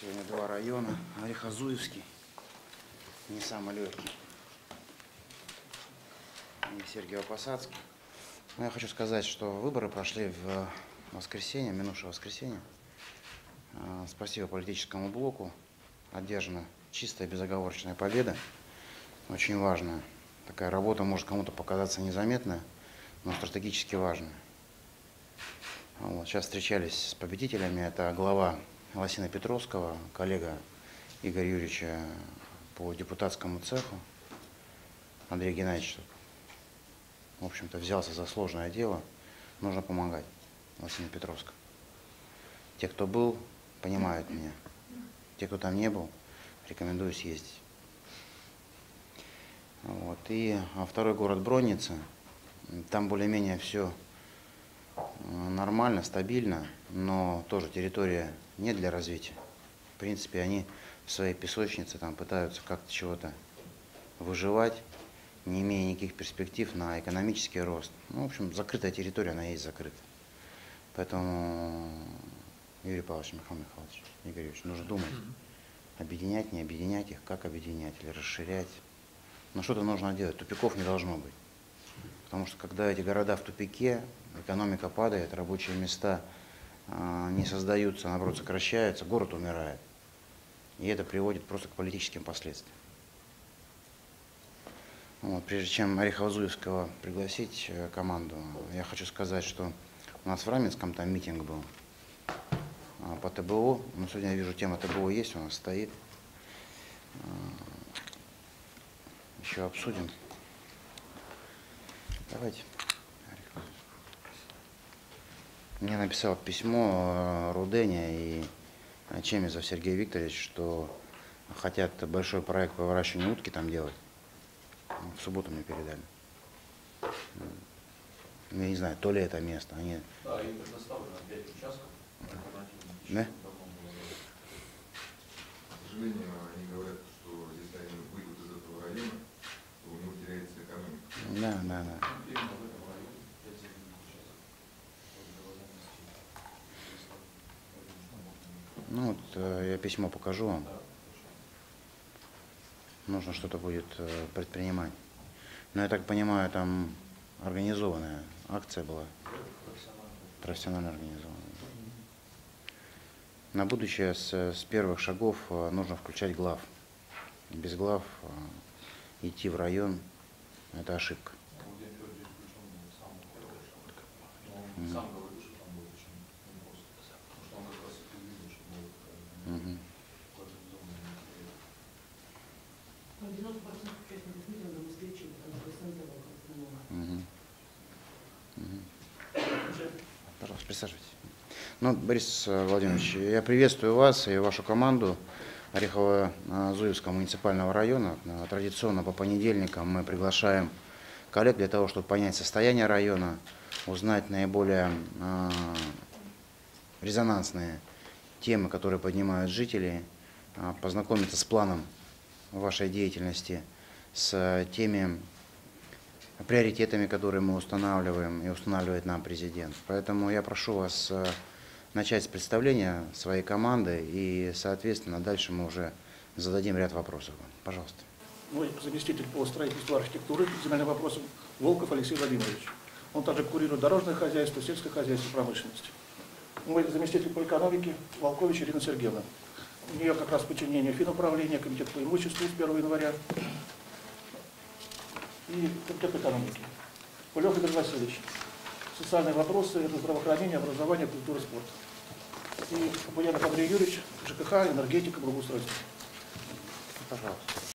Сегодня два района. Орехозуевский, не самый легкий. И Сергиево-Посадский. Но я хочу сказать, что выборы прошли в воскресенье, минувшее воскресенье. А, Спасибо политическому блоку. Одержана чистая безоговорочная победа. Очень важная. Такая работа может кому-то показаться незаметная, но стратегически важная. Вот, сейчас встречались с победителями. Это глава Лосина Петровского, коллега Игоря Юрьевича по депутатскому цеху, Андрей Геннадьевич, в общем-то, взялся за сложное дело. Нужно помогать Лосина Петровскому. Те, кто был, понимают меня. Те, кто там не был, рекомендую съездить. Вот. И а, второй город Бронница. Там более-менее все нормально, стабильно, но тоже территория не для развития. В принципе, они в своей песочнице там пытаются как-то чего-то выживать, не имея никаких перспектив на экономический рост. Ну, в общем, закрытая территория, она есть закрыта. Поэтому, Юрий Павлович, Михаил Михайлович, Игорь Юрьевич, нужно думать, объединять, не объединять их, как объединять или расширять. Но что-то нужно делать, тупиков не должно быть. Потому что когда эти города в тупике, экономика падает, рабочие места а, не создаются, наоборот, сокращаются, город умирает. И это приводит просто к политическим последствиям. Вот, прежде чем Орехово-Зуевского пригласить э, команду, я хочу сказать, что у нас в Раменском там митинг был а, по ТБО. Но сегодня я вижу, тема ТБО есть, у нас стоит. А, Еще обсудим. Давайте. Мне написал письмо э, Руденя и Чемизов Сергей Викторович, что хотят большой проект по выращиванию утки там делать. Ну, В субботу мне передали. Ну, Я не знаю, то ли это место. Они... Да, им предоставлено 5 участков. Да? К сожалению, они говорят, что если они выйдут из этого района, то у него теряется экономика. Да, да, да. Именно в этом районе 5 земельных участков. Ну вот э, я письмо покажу вам. Нужно что-то будет э, предпринимать. Но я так понимаю, там организованная акция была, профессионально организованная. На будущее с, с первых шагов э, нужно включать глав. Без глав идти в район – это ошибка. Владимир Федорович включен был с самого первого шага. Но он сам говорил, что там будет очень непросто. Потому что он как раз и видел, что будет Мгм. организованный материал. Там 90% участников митинга москвичи, там процентов около основного. Мгм. Мгм. Пожалуйста, присаживайтесь. Ну, Борис э, Владимирович, я приветствую вас и вашу команду Орехово-Зуевского муниципального района. Э, Традиционно по понедельникам мы приглашаем коллег для того, чтобы понять состояние района, узнать наиболее э, резонансные темы, которые поднимают жители, э, познакомиться с планом вашей деятельности, с теми приоритетами, которые мы устанавливаем и устанавливает нам президент. Поэтому я прошу вас э, начать с представления своей команды и, соответственно, дальше мы уже зададим ряд вопросов. Пожалуйста. мой заместитель по строительству архитектуры земельным вопросам Волков Алексей Владимирович. Он также курирует дорожное хозяйство, сельское хозяйство, промышленность. Мой заместитель по экономике Волкович Ирина Сергеевна. У нее как раз подчинение финуправления, комитет по имуществу с 1 января и комитет экономики. Кулев Игорь Васильевич. Социальные вопросы, это здравоохранение, образование, культура, спорт. И Буянов Андрей Юрьевич, ЖКХ, энергетика, благоустройство. Пожалуйста.